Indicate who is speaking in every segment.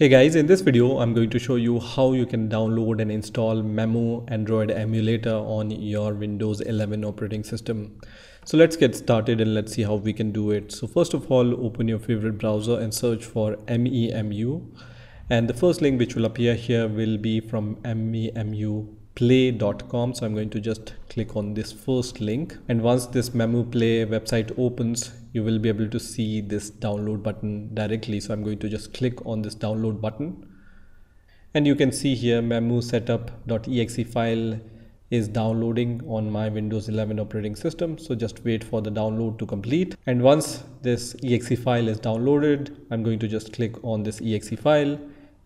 Speaker 1: Hey guys, in this video, I'm going to show you how you can download and install Memu Android emulator on your Windows 11 operating system. So let's get started and let's see how we can do it. So first of all, open your favorite browser and search for MEMU. And the first link which will appear here will be from MEMU play.com so i'm going to just click on this first link. And once this memu play website opens you will be able to see this download button directly. So i'm going to just click on this download button. And you can see here memu setup.exe file is downloading on my Windows 11 operating system. So just wait for the download to complete. And once this exe file is downloaded, I'm going to just click on this exe file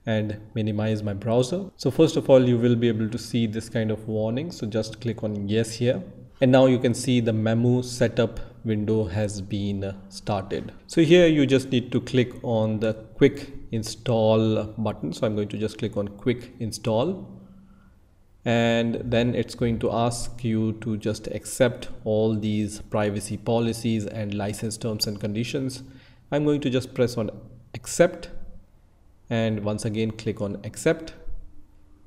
Speaker 1: and minimize my browser. So first of all, you will be able to see this kind of warning. So just click on yes here. And now you can see the memu setup window has been started. So here you just need to click on the quick install button. So I'm going to just click on quick install and then it's going to ask you to just accept all these privacy policies and license terms and conditions. I'm going to just press on accept and once again click on accept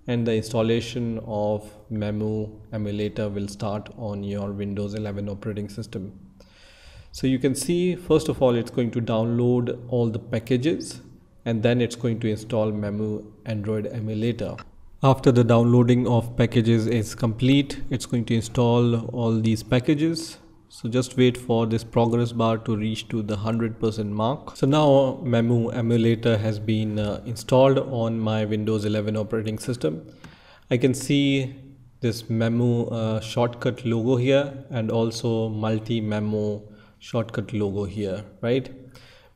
Speaker 1: and the installation of Memu emulator will start on your Windows 11 operating system. So you can see first of all it's going to download all the packages and then it's going to install Memu Android emulator. After the downloading of packages is complete, it's going to install all these packages so just wait for this progress bar to reach to the 100% mark. So now Memu emulator has been uh, installed on my Windows 11 operating system. I can see this Memu uh, shortcut logo here and also multi-Memu shortcut logo here, right?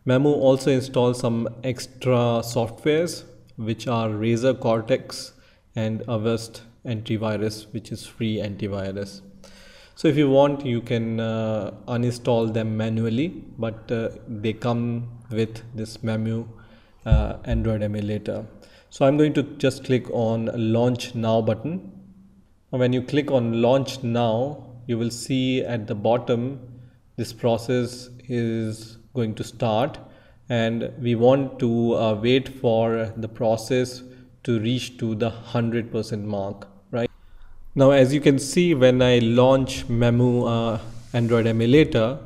Speaker 1: Memu also installs some extra softwares which are Razer Cortex and Avast antivirus which is free antivirus so if you want you can uh, uninstall them manually but uh, they come with this memu uh, android emulator. So i'm going to just click on launch now button. When you click on launch now you will see at the bottom this process is going to start and we want to uh, wait for the process to reach to the 100% mark now as you can see when I launch Memu uh, Android emulator,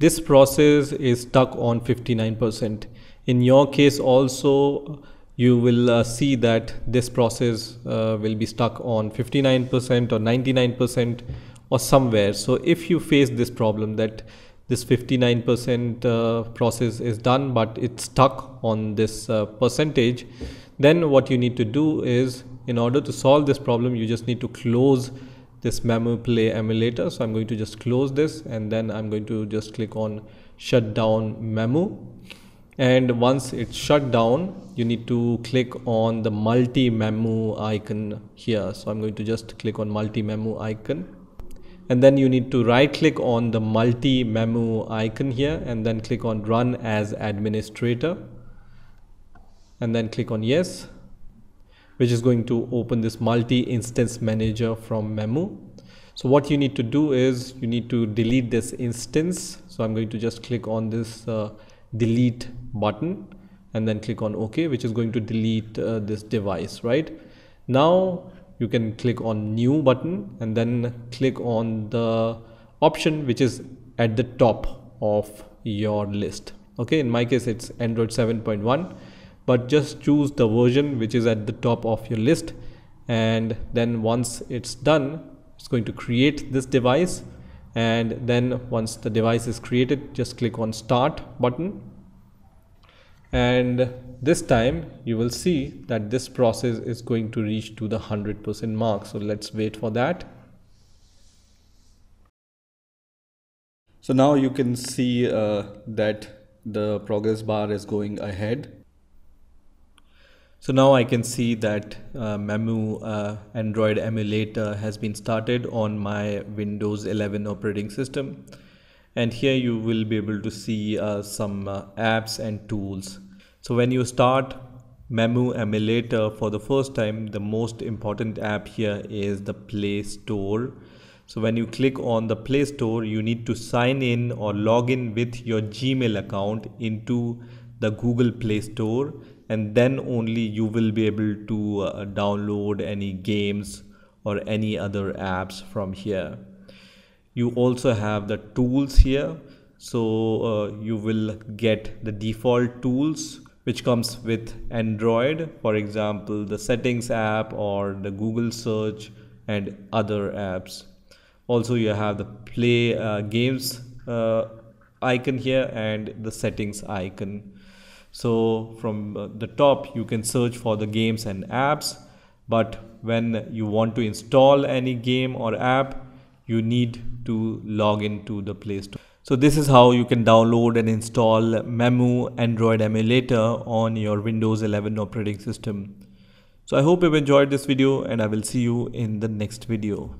Speaker 1: this process is stuck on 59%. In your case also you will uh, see that this process uh, will be stuck on 59% or 99% or somewhere. So if you face this problem that this 59% uh, process is done but it's stuck on this uh, percentage, then what you need to do is in order to solve this problem you just need to close this memu play emulator. So i'm going to just close this and then i'm going to just click on shut down memu and once it's shut down you need to click on the multi memu icon here. So i'm going to just click on multi memu icon. And then you need to right click on the multi memu icon here and then click on run as administrator. And then click on yes which is going to open this multi-instance manager from Memu. So what you need to do is you need to delete this instance. So I'm going to just click on this uh, delete button and then click on OK, which is going to delete uh, this device, right? Now you can click on new button and then click on the option which is at the top of your list. Okay, in my case, it's Android 7.1 but just choose the version which is at the top of your list. And then once it's done it's going to create this device. And then once the device is created just click on start button. And this time you will see that this process is going to reach to the 100% mark. So let's wait for that. So now you can see uh, that the progress bar is going ahead so now I can see that uh, Memu uh, Android emulator has been started on my Windows 11 operating system. And here you will be able to see uh, some uh, apps and tools. So when you start Memu emulator for the first time, the most important app here is the Play Store. So when you click on the Play Store, you need to sign in or log in with your Gmail account into the Google Play Store and then only you will be able to uh, download any games or any other apps from here. You also have the tools here. So uh, you will get the default tools which comes with android for example the settings app or the google search and other apps. Also you have the play uh, games uh, icon here and the settings icon so from uh, the top you can search for the games and apps but when you want to install any game or app you need to log into the play store so this is how you can download and install Memu Android emulator on your Windows 11 operating system. So I hope you've enjoyed this video and I will see you in the next video.